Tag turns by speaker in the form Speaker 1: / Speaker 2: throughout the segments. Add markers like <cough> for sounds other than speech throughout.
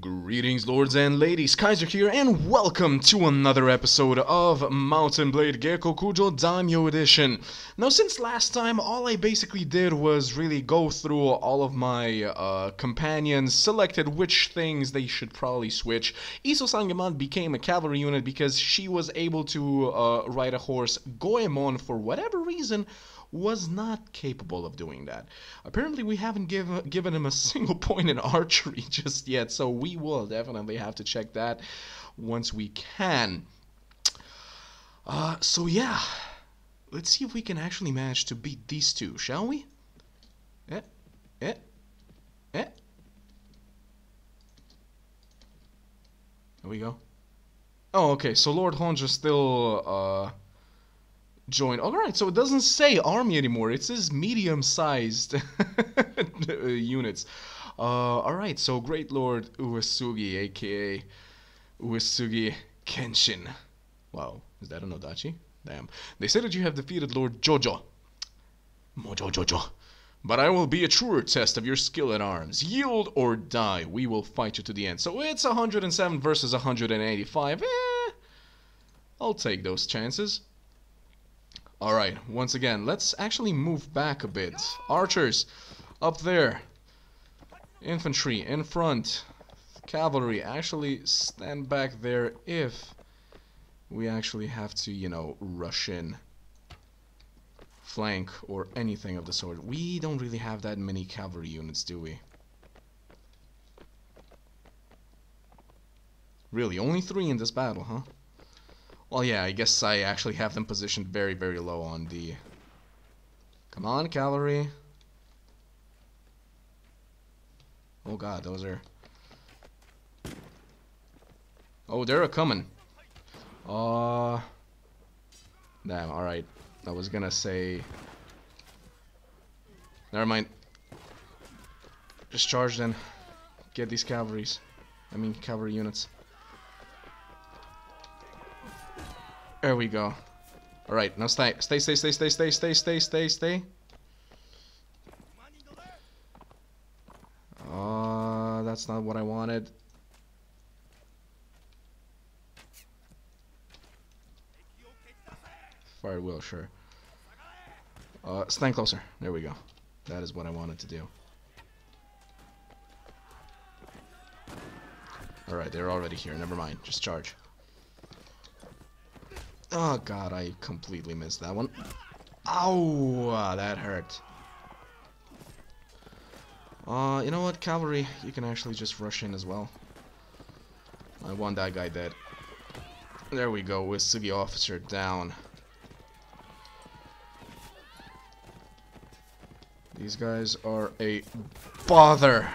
Speaker 1: Greetings, lords and ladies. Kaiser here, and welcome to another episode of Mount & Blade Gekokujo Daimyo Edition. Now, since last time, all I basically did was really go through all of my uh, companions, selected which things they should probably switch. Iso Sangemon became a cavalry unit because she was able to uh, ride a horse. Goemon, for whatever reason, was not capable of doing that. Apparently, we haven't give, given him a <laughs> single point in archery <laughs> just yet, so we will definitely have to check that once we can. Uh, so yeah, let's see if we can actually manage to beat these two, shall we? Eh, eh, eh. There we go. Oh, okay, so Lord Honjo is still, uh, join. All right, so it doesn't say army anymore. It says medium-sized <laughs> units. Uh, all right, so Great Lord Uesugi, aka Uesugi Kenshin. Wow, is that an Odachi? Damn. They say that you have defeated Lord Jojo. Mojo Jojo. But I will be a truer test of your skill at arms. Yield or die. We will fight you to the end. So it's 107 versus 185. Eh, I'll take those chances. Alright, once again, let's actually move back a bit. Archers, up there. Infantry, in front. Cavalry, actually stand back there if we actually have to, you know, rush in. Flank or anything of the sort. We don't really have that many cavalry units, do we? Really, only three in this battle, huh? Well, yeah, I guess I actually have them positioned very, very low on D. Come on, cavalry. Oh god, those are... Oh, they're a coming. Uh... Damn, alright. I was gonna say... Never mind. Just charge then. Get these cavalries. I mean, cavalry units. There we go. Alright, now stay. Stay, stay, stay, stay, stay, stay, stay, stay, stay. Uh, that's not what I wanted. Fire wheel, sure. Uh, stand closer. There we go. That is what I wanted to do. Alright, they're already here. Never mind. Just charge. Oh god, I completely missed that one. Ow, that hurt. Uh, you know what, cavalry, you can actually just rush in as well. I want that guy dead. There we go, Uesugi officer down. These guys are a bother.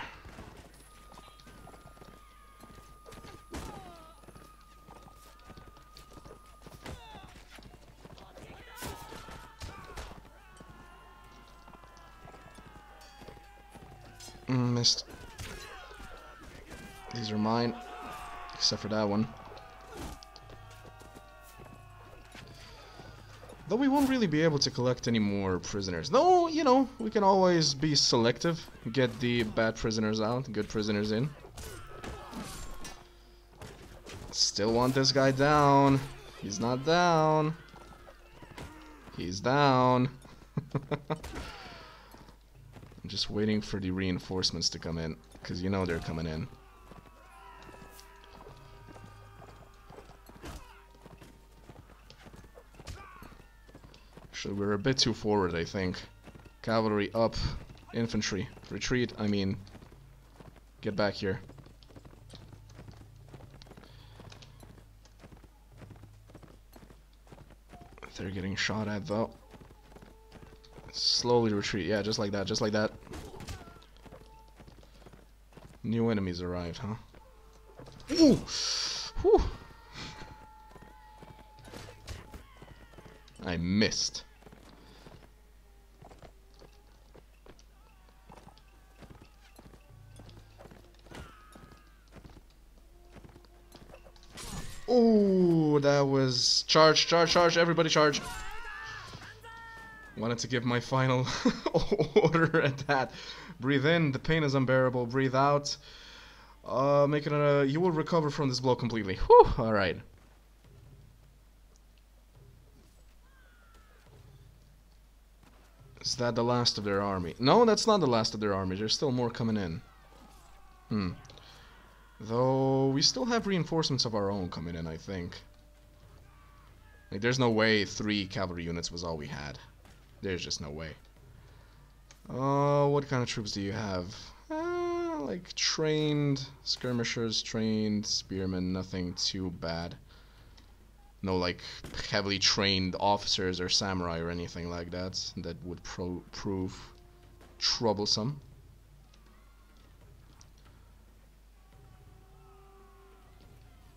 Speaker 1: Mm, missed. These are mine. Except for that one. Though we won't really be able to collect any more prisoners. Though, you know, we can always be selective. Get the bad prisoners out, good prisoners in. Still want this guy down. He's not down. He's down. <laughs> Just waiting for the reinforcements to come in, because you know they're coming in. Actually, we're a bit too forward, I think. Cavalry up, infantry. Retreat, I mean, get back here. They're getting shot at, though. Slowly retreat. Yeah, just like that. Just like that. New enemies arrived, huh? Ooh! Whew. I missed. Oh, that was charge, charge, charge! Everybody charge! Wanted to give my final <laughs> order at that. Breathe in, the pain is unbearable. Breathe out. Uh, making a. You will recover from this blow completely. Whew, alright. Is that the last of their army? No, that's not the last of their army. There's still more coming in. Hmm. Though, we still have reinforcements of our own coming in, I think. Like, there's no way three cavalry units was all we had. There's just no way. Uh, what kind of troops do you have? Uh, like, trained skirmishers, trained spearmen, nothing too bad. No, like, heavily trained officers or samurai or anything like that that would pro prove troublesome.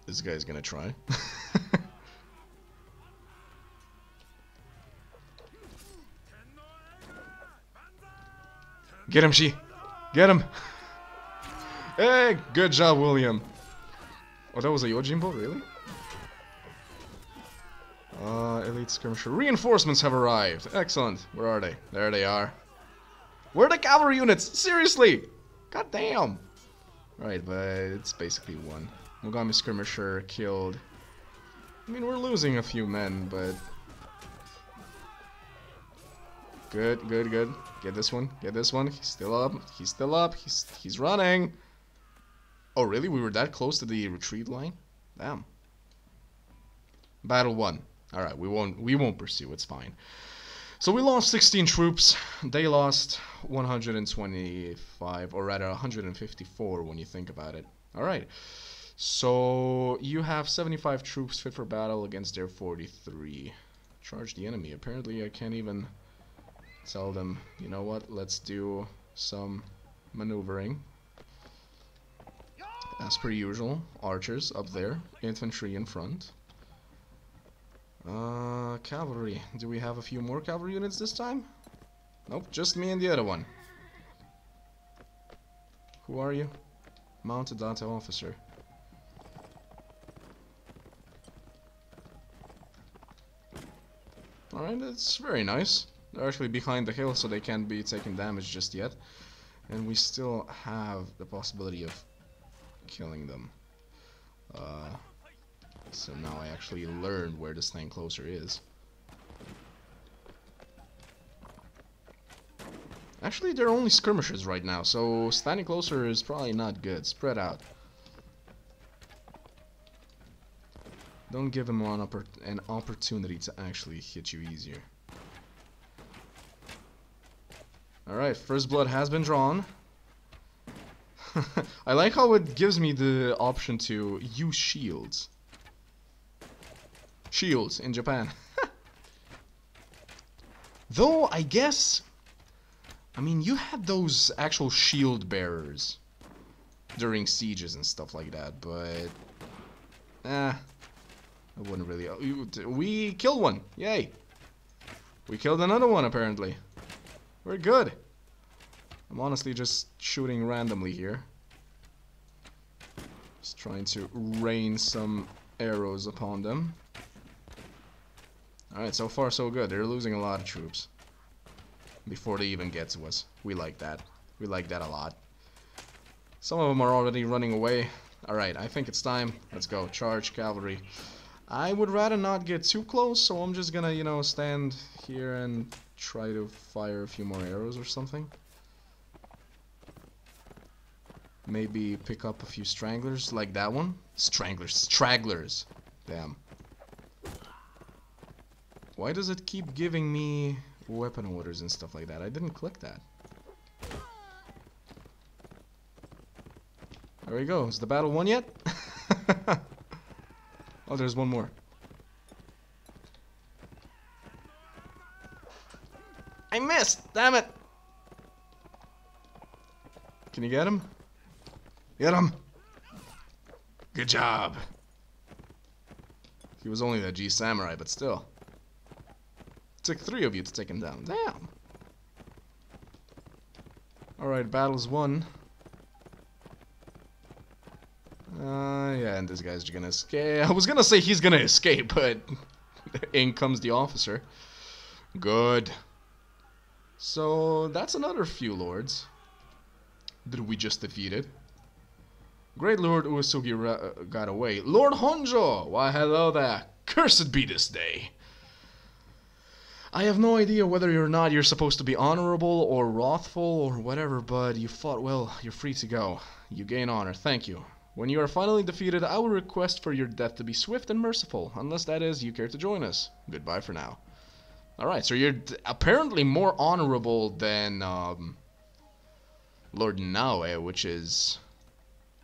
Speaker 1: This guy's gonna try. <laughs> Get him, she. Get him. Hey, good job, William. Oh, that was a Yojimbo, really? Uh, elite skirmisher. Reinforcements have arrived. Excellent. Where are they? There they are. Where are the cavalry units? Seriously! God damn! Right, but it's basically one. Mogami skirmisher killed. I mean, we're losing a few men, but... Good, good, good. Get this one. Get this one. He's still up. He's still up. He's he's running. Oh, really? We were that close to the retreat line? Damn. Battle one. All right, we won't we won't pursue. It's fine. So we lost 16 troops. They lost 125, or rather 154 when you think about it. All right. So you have 75 troops fit for battle against their 43. Charge the enemy. Apparently I can't even tell them, you know what, let's do some maneuvering. As per usual, archers up there, infantry in front. Uh, cavalry. Do we have a few more cavalry units this time? Nope, just me and the other one. Who are you? Mounted Date officer. Alright, that's very nice. They're actually behind the hill, so they can't be taking damage just yet. And we still have the possibility of killing them. Uh, so now I actually learned where this stand closer is. Actually, they're only skirmishers right now, so standing closer is probably not good. Spread out. Don't give them an, oppor an opportunity to actually hit you easier. Alright, first blood has been drawn. <laughs> I like how it gives me the option to use shields. Shields in Japan. <laughs> Though, I guess... I mean, you had those actual shield bearers during sieges and stuff like that, but... Eh, I wouldn't really... We killed one! Yay! We killed another one, apparently. We're good. I'm honestly just shooting randomly here. Just trying to rain some arrows upon them. Alright, so far so good. They're losing a lot of troops. Before they even get to us. We like that. We like that a lot. Some of them are already running away. Alright, I think it's time. Let's go. Charge cavalry. I would rather not get too close, so I'm just gonna, you know, stand here and try to fire a few more arrows or something. Maybe pick up a few stranglers like that one. Stranglers, stragglers. Damn. Why does it keep giving me weapon orders and stuff like that? I didn't click that. There we go. Is the battle won yet? <laughs> oh, there's one more. I missed! Damn it! Can you get him? Get him! Good job! He was only the Ji Samurai, but still. It took three of you to take him down. Damn! Alright, battle's won. Uh, yeah, and this guy's gonna escape. I was gonna say he's gonna escape, but <laughs> in comes the officer. Good. So that's another few lords that we just defeated. Great Lord Uesugi uh, got away. Lord Honjo! Why, hello there. Cursed be this day. I have no idea whether or not you're supposed to be honorable or wrathful or whatever, but you fought well. You're free to go. You gain honor. Thank you. When you are finally defeated, I will request for your death to be swift and merciful, unless that is you care to join us. Goodbye for now. Alright, so you're apparently more honorable than um, Lord Naoe, which is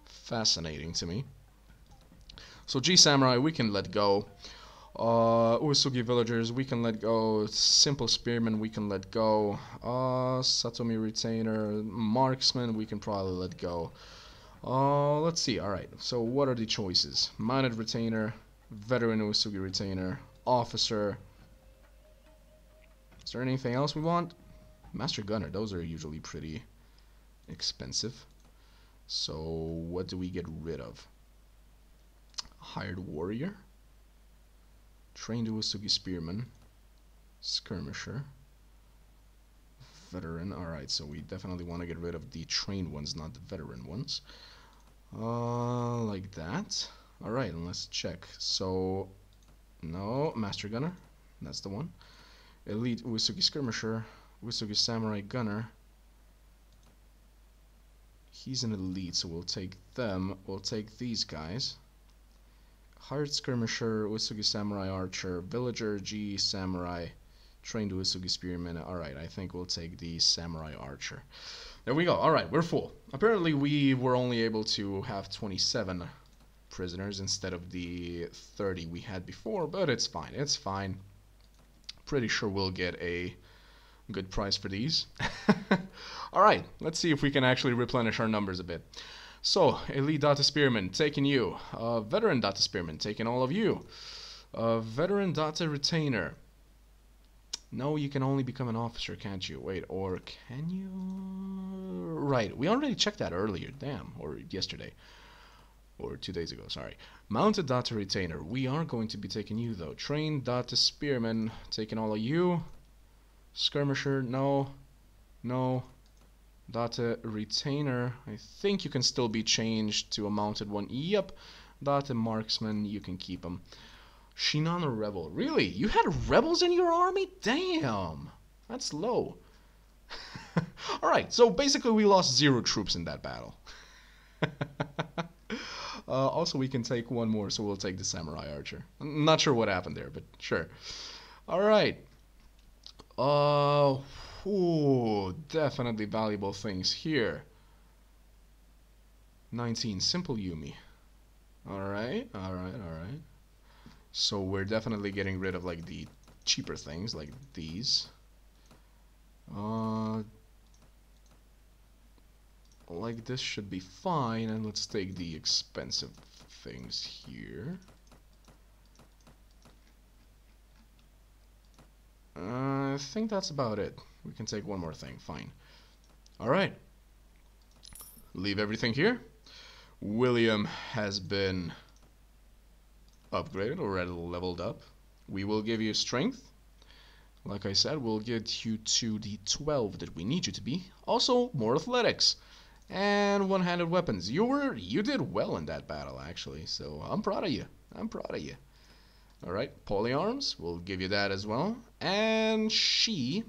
Speaker 1: fascinating to me. So Ji Samurai, we can let go. Uh, Uesugi villagers, we can let go. Simple spearmen, we can let go. Uh, Satomi retainer, marksman, we can probably let go. Uh, let's see. All right. So what are the choices? Mounted retainer, veteran Uesugi retainer, officer. Is there anything else we want? Master gunner. Those are usually pretty expensive. So what do we get rid of? Hired warrior. Trained Uesugi spearman. Skirmisher. Veteran. Alright, so we definitely want to get rid of the trained ones, not the veteran ones. Uh, like that. Alright, and let's check. So, no, Master Gunner. That's the one. Elite Uesugi Skirmisher. Uesugi Samurai Gunner. He's an elite, so we'll take them. We'll take these guys. Hired Skirmisher, Uesugi Samurai Archer, Villager, Ji Samurai, Trained Uesugi Spearman. Alright, I think we'll take the Samurai Archer. There we go. Alright, we're full. Apparently we were only able to have 27 prisoners instead of the 30 we had before, but it's fine. It's fine. Pretty sure we'll get a good price for these. <laughs> Alright, let's see if we can actually replenish our numbers a bit. So, Elite Date Spearman, taking you. Uh, veteran Date Spearman, taking all of you. Uh, veteran Date Retainer. No, you can only become an officer, can't you? Wait, or can you? Right, we already checked that earlier, damn, or yesterday. Or two days ago, sorry. Mounted Date Retainer. We are going to be taking you, though. Trained Date Spearman, taking all of you. Skirmisher, no. No. Date Retainer, I think you can still be changed to a mounted one. Yep. Date Marksman, you can keep them. Shinano Rebel. Really? You had rebels in your army? Damn. That's low. <laughs> Alright, so basically we lost zero troops in that battle. <laughs> uh, also, we can take one more, so we'll take the Samurai Archer. I'm not sure what happened there, but sure. Alright. Uh, ooh, definitely valuable things here. 19, Simple Yumi. Alright, alright, alright. So we're definitely getting rid of like the cheaper things like these. Uh, like this should be fine and let's take the expensive things here. Uh, I think that's about it. We can take one more thing, fine. Alright. Leave everything here. William has been upgraded, already leveled up. We will give you strength. Like I said, we'll get you to the 12 that we need you to be. Also, more athletics. And one-handed weapons. You were you did well in that battle actually, so I'm proud of you. I'm proud of you. Alright, polearms, we'll give you that as well. And she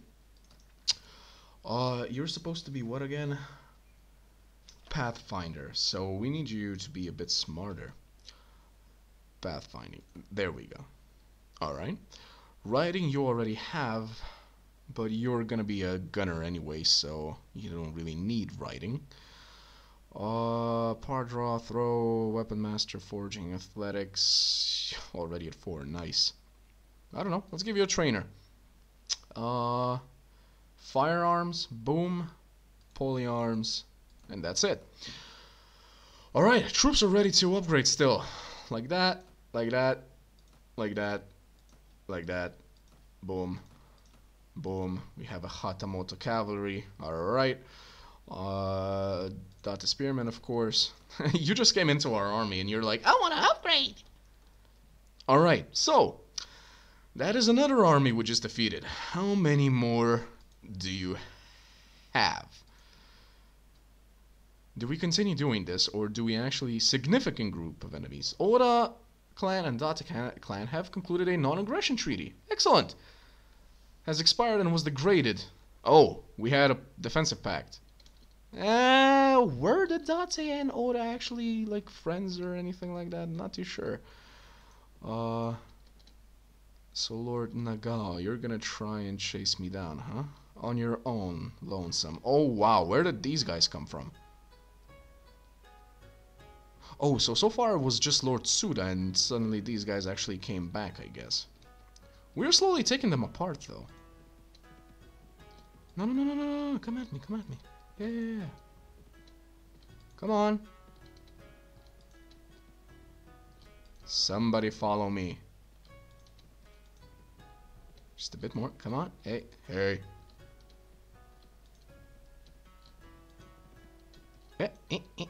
Speaker 1: uh you're supposed to be what again? Pathfinder. So we need you to be a bit smarter pathfinding. There we go. Alright. Writing you already have, but you're gonna be a gunner anyway, so you don't really need writing. Uh, power draw, throw, weapon master, forging, athletics, <sighs> already at four, nice. I don't know, let's give you a trainer. Uh, firearms, boom, polearms, and that's it. Alright, troops are ready to upgrade still. Like that, like that, like that, like that, boom, boom. We have a Hatamoto cavalry, alright. Uh, Date Spearman, of course. <laughs> you just came into our army and you're like, I want to upgrade! Alright, so, that is another army we just defeated. How many more do you have? Do we continue doing this, or do we actually significant group of enemies? Oda clan and Date clan have concluded a non-aggression treaty. Excellent. Has expired and was degraded. Oh, we had a defensive pact. Uh, were the Date and Oda actually like friends or anything like that? Not too sure. Uh, so Lord Nagao, you're gonna try and chase me down, huh? On your own, lonesome. Oh wow, where did these guys come from? Oh, so so far it was just Lord Suda, and suddenly these guys actually came back, I guess. We're slowly taking them apart, though. No, no, no, no, no, no, come at me, come at me. Yeah, yeah, yeah. Come on. Somebody follow me. Just a bit more. Come on. Hey, hey. Eh, eh, eh.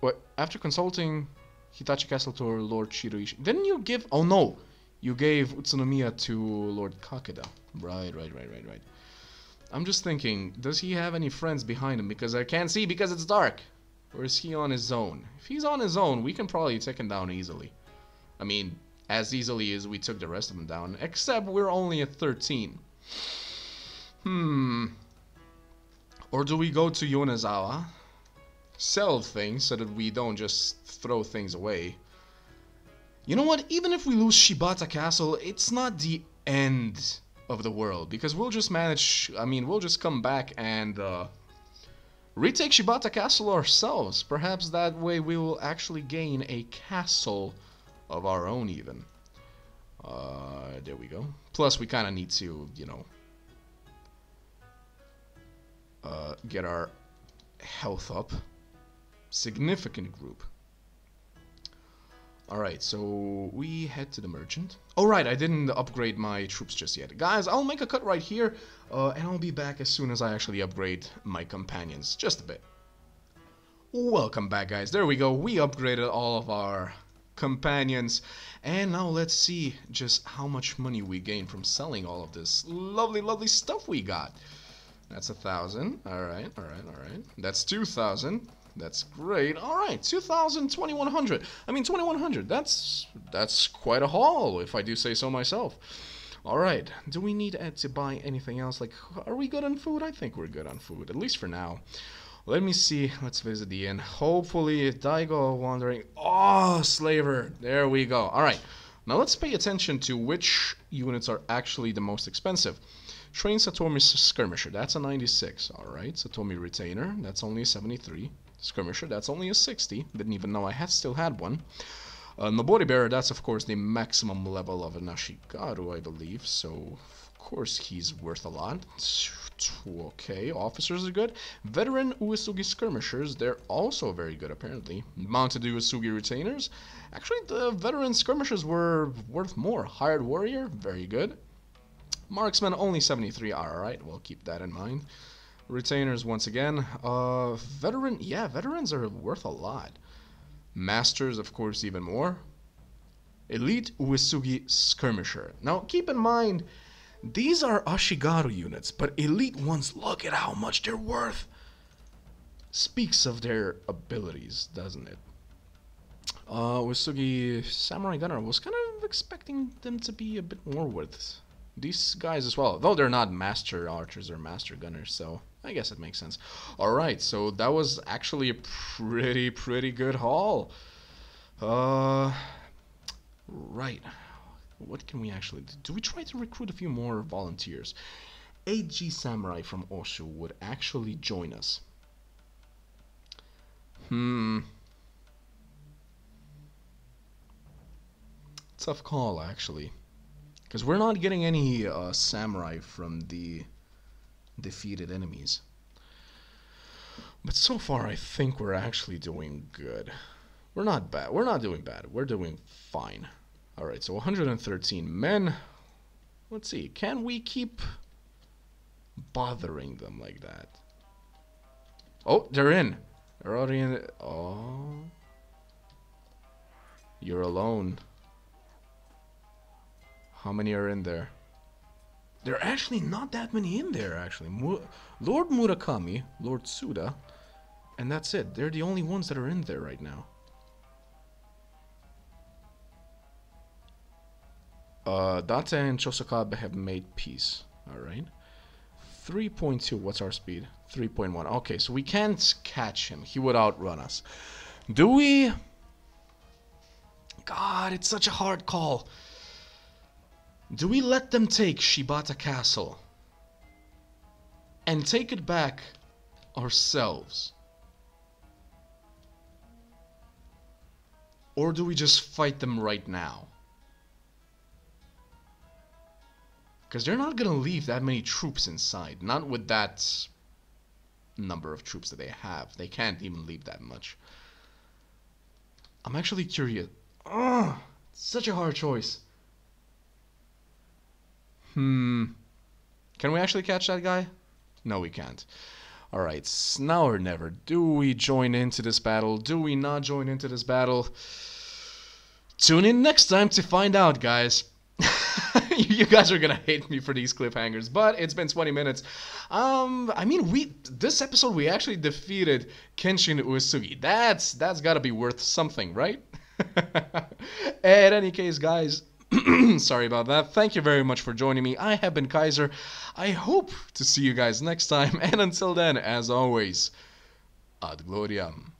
Speaker 1: What? After consulting Hitachi Castle to Lord Shiroishi, didn't you give? Oh no, you gave Utsunomiya to Lord Kakeda. Right, right, right, right, right. I'm just thinking, does he have any friends behind him? Because I can't see because it's dark. Or is he on his own? If he's on his own, we can probably take him down easily. I mean, as easily as we took the rest of them down. Except we're only at 13. Hmm. Or do we go to Yonezawa? Sell things so that we don't just throw things away. You know what? Even if we lose Shibata Castle, it's not the end of the world. Because we'll just manage... I mean, we'll just come back and... Uh, retake Shibata Castle ourselves. Perhaps that way we will actually gain a castle of our own even. Uh, there we go. Plus, we kind of need to, you know, uh, get our health up. Significant group. Alright, so we head to the merchant. Alright, I didn't upgrade my troops just yet. Guys, I'll make a cut right here, uh, and I'll be back as soon as I actually upgrade my companions. Just a bit. Welcome back, guys. There we go. We upgraded all of our companions. And now let's see just how much money we gain from selling all of this lovely, lovely stuff we got. That's a thousand. Alright, alright, alright. That's two thousand. That's great. All right, 2,000, 2,100. I mean, 2,100. That's that's quite a haul, if I do say so myself. All right. Do we need to buy anything else? Like, are we good on food? I think we're good on food, at least for now. Let me see. Let's visit the inn. Hopefully, Daigo wandering. Oh, slaver. There we go. All right. Now let's pay attention to which units are actually the most expensive. Train Satomi Skirmisher. That's a 96. All right. Satomi Retainer. That's only a 73 skirmisher. That's only a 60. Didn't even know I had still had one. Uh, Nobori Bearer, that's of course the maximum level of an Ashigaru, I believe. So, of course, he's worth a lot. Okay, officers are good. Veteran Uesugi skirmishers, they're also very good apparently. Mounted Uesugi retainers, actually the veteran skirmishers were worth more. Hired warrior, very good. Marksman only 73, alright, we'll keep that in mind. Retainers once again. Uh, veteran, yeah, veterans are worth a lot. Masters, of course, even more. Elite Uesugi Skirmisher. Now, keep in mind, these are Ashigaru units, but elite ones, look at how much they're worth. Speaks of their abilities, doesn't it? Uh, Uesugi Samurai Gunner was kind of expecting them to be a bit more worth these guys as well. Though they're not master archers or master gunners, so I guess it makes sense. Alright, so that was actually a pretty, pretty good haul. Uh, right. What can we actually do? Do we try to recruit a few more volunteers? AG Samurai from Oshu would actually join us. Hmm. Tough call, actually. Because we're not getting any uh, samurai from the defeated enemies. But so far, I think we're actually doing good. We're not bad. We're not doing bad. We're doing fine. Alright, so 113 men. Let's see. Can we keep bothering them like that? Oh, they're in. They're already in. Oh. You're alone. How many are in there? There are actually not that many in there, actually. Mu Lord Murakami, Lord Suda, And that's it. They're the only ones that are in there right now. Uh, Date and Chosokabe have made peace. Alright. 3.2, what's our speed? 3.1. Okay, so we can't catch him. He would outrun us. Do we? God, it's such a hard call. Do we let them take Shibata Castle? And take it back ourselves? Or do we just fight them right now? Because they're not going to leave that many troops inside. Not with that number of troops that they have. They can't even leave that much. I'm actually curious. Ugh, such a hard choice. Hmm. Can we actually catch that guy? No, we can't. Alright, now or never. Do we join into this battle? Do we not join into this battle? Tune in next time to find out, guys. <laughs> you guys are gonna hate me for these cliffhangers, but it's been 20 minutes. Um, I mean, we this episode we actually defeated Kenshin Uesugi. That's that's gotta be worth something, right? <laughs> In any case, guys, <clears throat> sorry about that. Thank you very much for joining me. I have been Kaiser. I hope to see you guys next time, <laughs> and until then, as always, ad gloriam.